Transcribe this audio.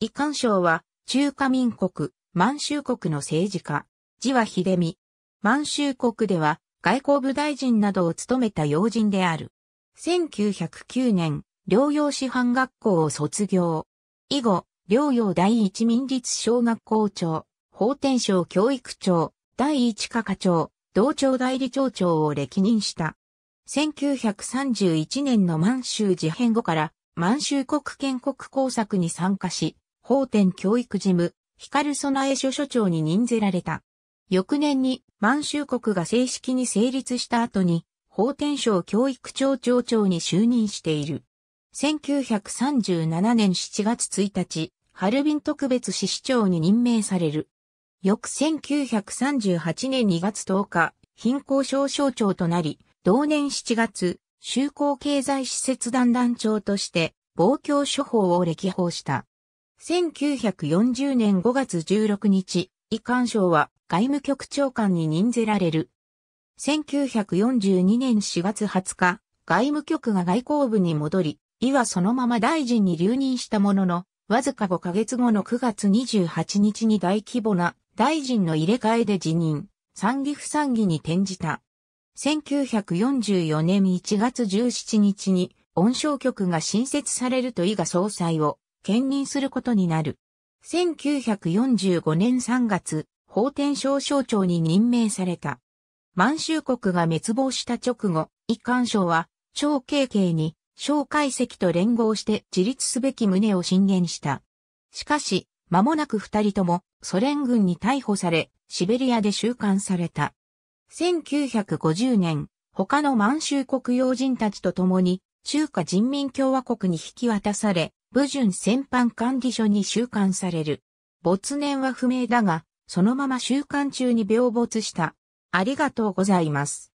遺官省は中華民国、満州国の政治家。字は秀美。満州国では外交部大臣などを務めた要人である。1909年、療養師範学校を卒業。以後、療養第一民立小学校長、法天省教育長、第一課課長、同庁代理長長を歴任した。1931年の満州事変後から満州国建国工作に参加し、法天教育事務、光備え所所長に任ぜられた。翌年に満州国が正式に成立した後に、法天省教育庁長長に就任している。1937年7月1日、ハルビン特別市市長に任命される。翌1938年2月10日、貧困省省長となり、同年7月、修工経済施設団団長として、防共処方を歴訪した。1940年5月16日、遺官省は外務局長官に任ぜられる。1942年4月20日、外務局が外交部に戻り、伊はそのまま大臣に留任したものの、わずか5ヶ月後の9月28日に大規模な大臣の入れ替えで辞任、参議不参議に転じた。1944年1月17日に、温床局が新設されると伊賀総裁を兼任することになる。1945年3月、法天省省長に任命された。満州国が滅亡した直後、一貫省は、長慶慶に、小解析と連合して自立すべき旨を進言した。しかし、間もなく二人ともソ連軍に逮捕され、シベリアで収監された。1950年、他の満州国要人たちと共に中華人民共和国に引き渡され、武順戦犯管理所に収監される。没年は不明だが、そのまま収監中に病没した。ありがとうございます。